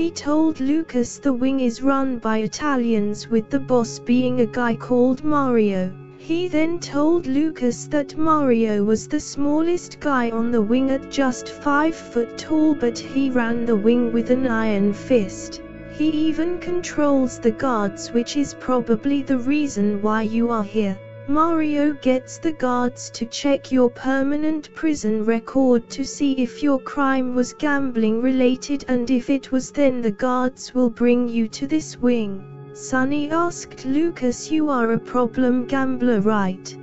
He told Lucas the wing is run by Italians with the boss being a guy called Mario. He then told Lucas that Mario was the smallest guy on the wing at just 5 foot tall but he ran the wing with an iron fist. He even controls the guards which is probably the reason why you are here. Mario gets the guards to check your permanent prison record to see if your crime was gambling related and if it was then the guards will bring you to this wing. Sonny asked Lucas you are a problem gambler right?